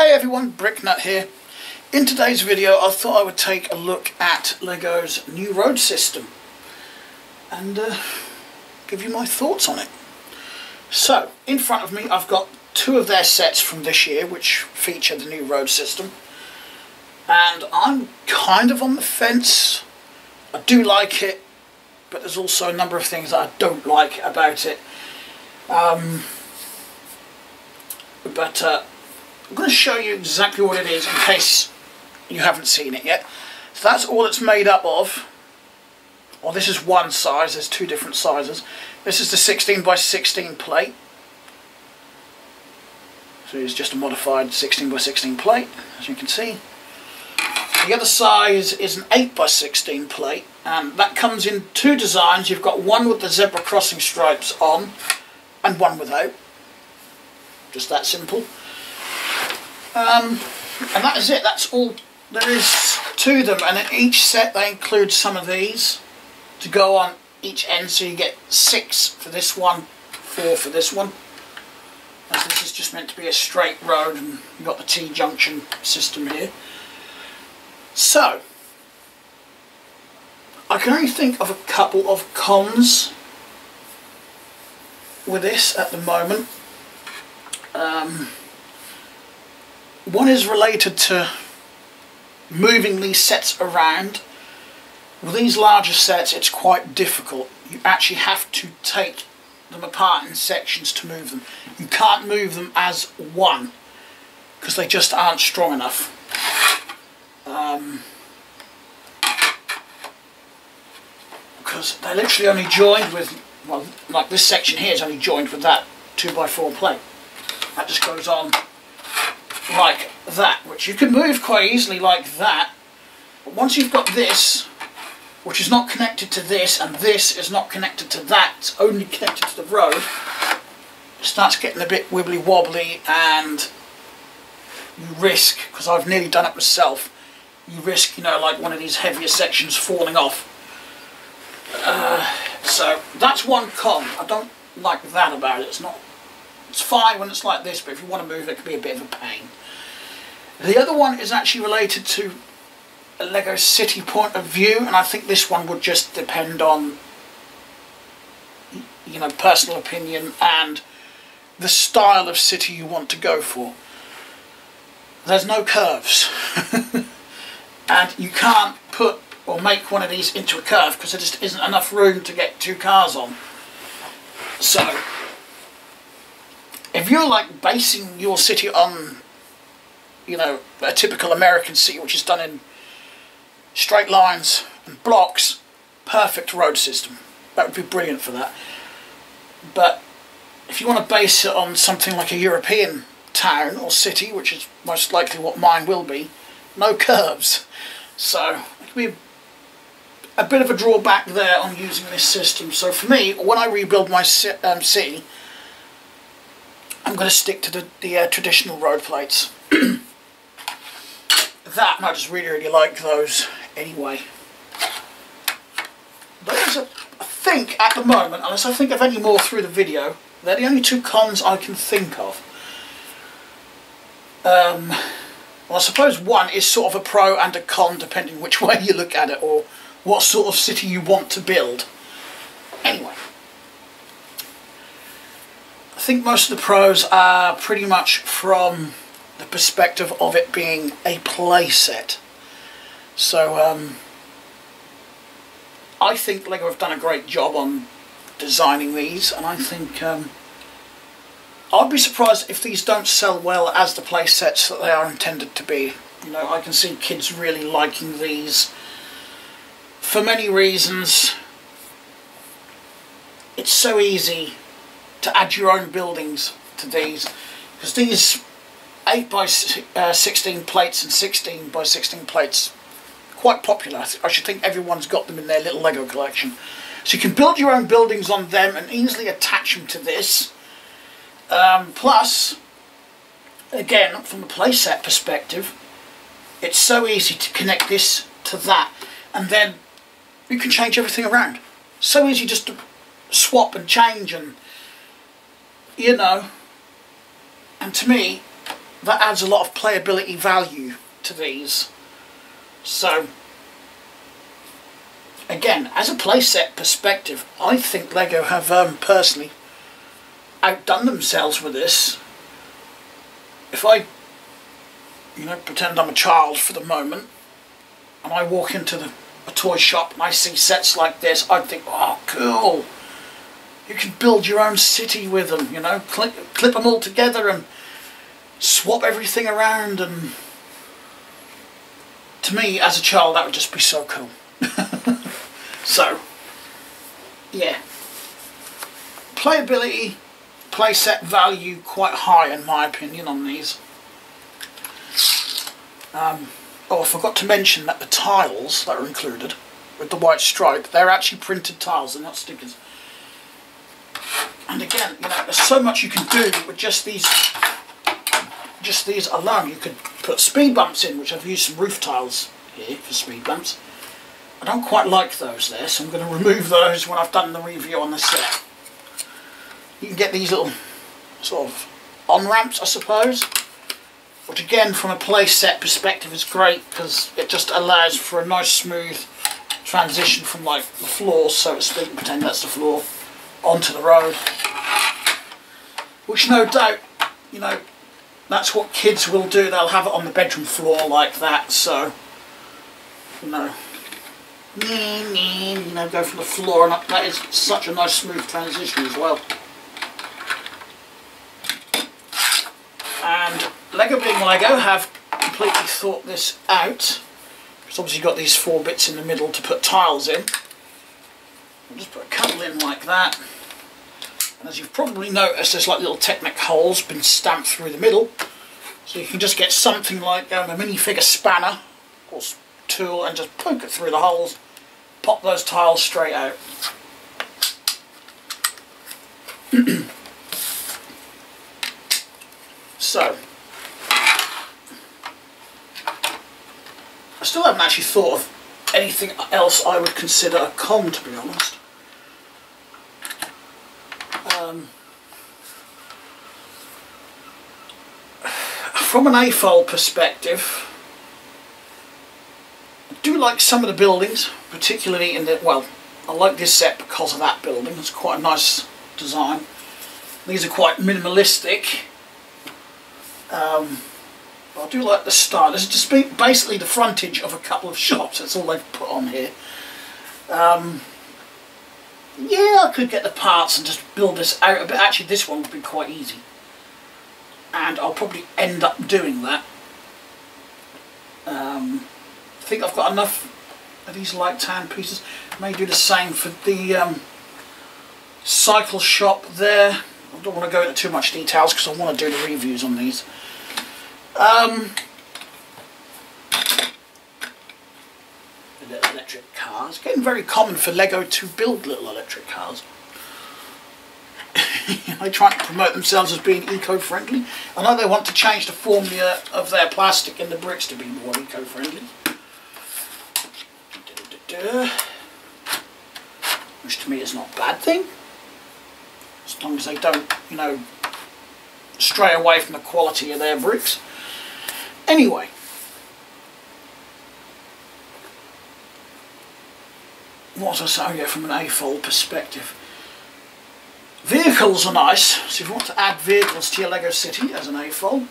Hey everyone, Bricknut here. In today's video I thought I would take a look at LEGO's new road system and uh, give you my thoughts on it. So, in front of me I've got two of their sets from this year which feature the new road system and I'm kind of on the fence. I do like it but there's also a number of things I don't like about it. Um, but uh, I'm going to show you exactly what it is in case you haven't seen it yet. So that's all it's made up of. Well, this is one size, there's two different sizes. This is the 16 by 16 plate. So it's just a modified 16 by 16 plate, as you can see. The other size is an 8 by 16 plate, and that comes in two designs. You've got one with the zebra crossing stripes on, and one without. Just that simple. Um, and that is it, that's all there is to them. And in each set they include some of these to go on each end. So you get six for this one, four for this one. As this is just meant to be a straight road and you've got the T-junction system here. So, I can only think of a couple of cons with this at the moment. Um, one is related to moving these sets around. With these larger sets it's quite difficult. You actually have to take them apart in sections to move them. You can't move them as one because they just aren't strong enough. Um, because they're literally only joined with, well, like this section here is only joined with that 2x4 plate. That just goes on like that, which you can move quite easily like that. But once you've got this, which is not connected to this, and this is not connected to that, it's only connected to the road, it starts getting a bit wibbly wobbly and you risk, because I've nearly done it myself, you risk, you know, like one of these heavier sections falling off. Uh, so that's one con. I don't like that about it. It's not. It's fine when it's like this, but if you want to move it, it can be a bit of a pain. The other one is actually related to a Lego City point of view, and I think this one would just depend on, you know, personal opinion and the style of city you want to go for. There's no curves. and you can't put or make one of these into a curve because there just isn't enough room to get two cars on. So, if you're like basing your city on, you know, a typical American city which is done in straight lines and blocks, perfect road system. That would be brilliant for that. But if you want to base it on something like a European town or city, which is most likely what mine will be, no curves. So it can be a bit of a drawback there on using this system. So for me, when I rebuild my um, city, I'm going to stick to the, the uh, traditional road plates. that, and I just really, really like those anyway. Those are, I think, at the moment, unless I think of any more through the video, they're the only two cons I can think of. Um, well, I suppose one is sort of a pro and a con, depending which way you look at it, or what sort of city you want to build. Anyway. I think most of the pros are pretty much from the perspective of it being a playset. So, um, I think LEGO have done a great job on designing these, and I think um, I'd be surprised if these don't sell well as the play sets that they are intended to be. You know, I can see kids really liking these for many reasons. It's so easy to add your own buildings to these because these 8 by uh, 16 plates and 16 by 16 plates quite popular. I should think everyone's got them in their little Lego collection. So you can build your own buildings on them and easily attach them to this. Um, plus, again, from a playset perspective, it's so easy to connect this to that. And then you can change everything around. So easy just to swap and change and, you know. And to me, that adds a lot of playability value to these. So, again, as a playset perspective, I think LEGO have um, personally outdone themselves with this. If I, you know, pretend I'm a child for the moment, and I walk into the, a toy shop and I see sets like this, I'd think, oh, cool. You can build your own city with them, you know, clip, clip them all together and swap everything around and to me as a child that would just be so cool. so, yeah. Playability, playset value quite high in my opinion on these. Um, oh, I forgot to mention that the tiles that are included with the white stripe, they're actually printed tiles, they're not stickers. And again, you know, there's so much you can do with just these just these alone. You could put speed bumps in, which I've used some roof tiles here for speed bumps. I don't quite like those there, so I'm going to remove those when I've done the review on the set. You can get these little sort of on-ramps, I suppose. Which again, from a play set perspective is great because it just allows for a nice smooth transition from like the floor, so to speak, pretend that's the floor, onto the road. Which no doubt, you know, that's what kids will do. They'll have it on the bedroom floor like that. So, you know, you know, go from the floor and up. That is such a nice smooth transition as well. And Lego being Lego have completely thought this out. It's obviously got these four bits in the middle to put tiles in. I'll just put a couple in like that. And as you've probably noticed, there's like little Technic holes been stamped through the middle. So you can just get something like um, a minifigure spanner or tool and just poke it through the holes, pop those tiles straight out. so, I still haven't actually thought of anything else I would consider a con to be honest. Um, from an AFOL perspective, I do like some of the buildings, particularly in the, well, I like this set because of that building, it's quite a nice design. These are quite minimalistic. Um, I do like the style. This is just basically the frontage of a couple of shops, that's all they've put on here. Um, yeah, I could get the parts and just build this out, but actually this one would be quite easy. And I'll probably end up doing that. Um, I think I've got enough of these light tan pieces. May do the same for the um, cycle shop there. I don't want to go into too much details because I want to do the reviews on these. Um, electric cars. Getting very common for Lego to build little electric cars. they try to promote themselves as being eco-friendly. I know they want to change the formula of their plastic and the bricks to be more eco-friendly. Which to me is not a bad thing. As long as they don't, you know, stray away from the quality of their bricks. Anyway, what I say from an AFOL perspective. Vehicles are nice, so if you want to add vehicles to your LEGO City as an AFOL,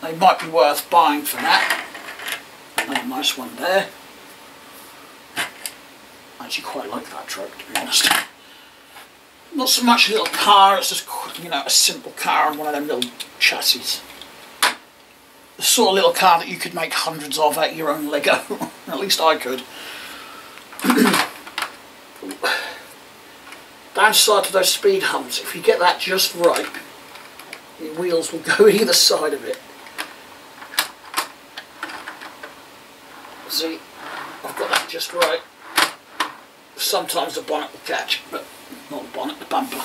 they might be worth buying for that. Another nice one there. I actually quite like that truck to be honest. Not so much a little car, it's just you know a simple car and one of them little chassis. The sort of little car that you could make hundreds of at your own Lego. At least I could. Downside to those speed humps, if you get that just right, your wheels will go either side of it. See, I've got that just right. Sometimes the bonnet will catch, but not the bonnet, the bumper.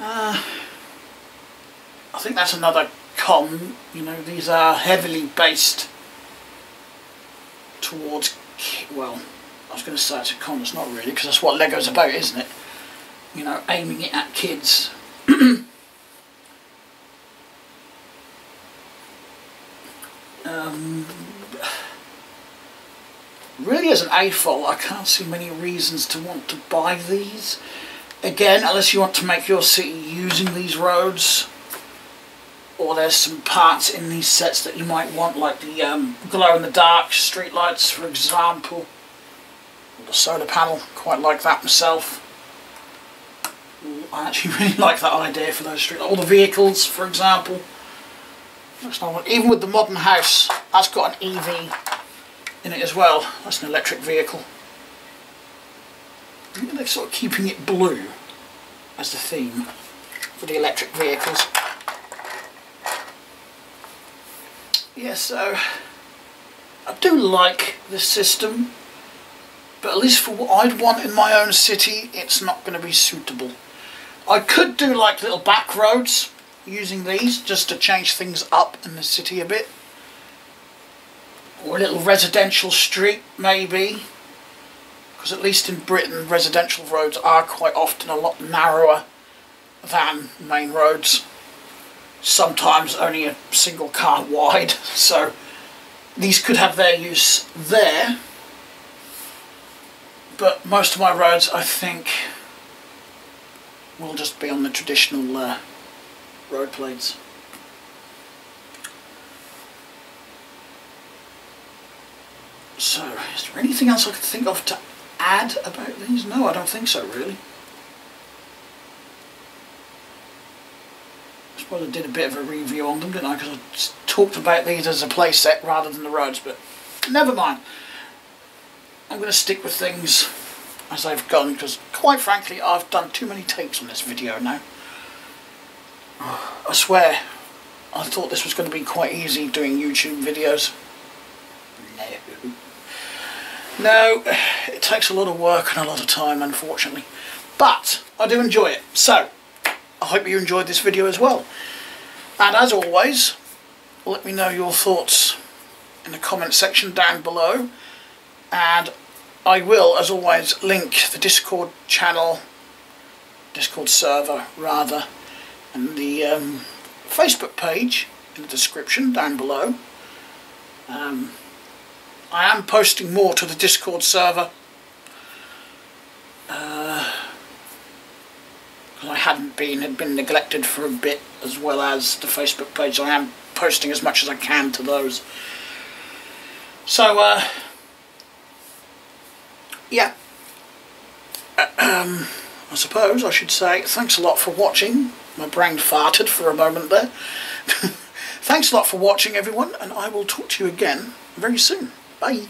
Uh, I think that's another con, you know, these are heavily based towards, well, I was going to say it's a con, it's not really, because that's what Lego's about, isn't it? You know, aiming it at kids. um, really as an AFOL, I can't see many reasons to want to buy these. Again, unless you want to make your city using these roads or there's some parts in these sets that you might want, like the um, glow-in-the-dark streetlights, for example. The solar panel, quite like that myself. I actually really like that idea for those streetlights. All the vehicles, for example. Even with the modern house, that's got an EV in it as well. That's an electric vehicle. They're sort of keeping it blue as the theme for the electric vehicles. Yeah, so I do like this system, but at least for what I'd want in my own city, it's not going to be suitable. I could do like little back roads using these just to change things up in the city a bit. Or a little residential street maybe. Because at least in Britain residential roads are quite often a lot narrower than main roads. Sometimes only a single car wide. So these could have their use there. But most of my roads I think will just be on the traditional uh, road plates. So, is there anything else I could think of to add about these? No, I don't think so, really. I suppose I did a bit of a review on them, didn't I? Because I talked about these as a playset rather than the roads, but never mind. I'm going to stick with things as I've gone, because quite frankly, I've done too many takes on this video now. I swear, I thought this was going to be quite easy doing YouTube videos. No. No, it takes a lot of work and a lot of time, unfortunately. But, I do enjoy it. So, I hope you enjoyed this video as well. And as always, let me know your thoughts in the comment section down below. And I will, as always, link the Discord channel, Discord server, rather, and the um, Facebook page in the description down below. Um, I am posting more to the Discord server. Uh, I hadn't been, had been neglected for a bit as well as the Facebook page. I am posting as much as I can to those. So, uh, yeah. Um, I suppose I should say thanks a lot for watching. My brain farted for a moment there. thanks a lot for watching everyone and I will talk to you again very soon. Bye.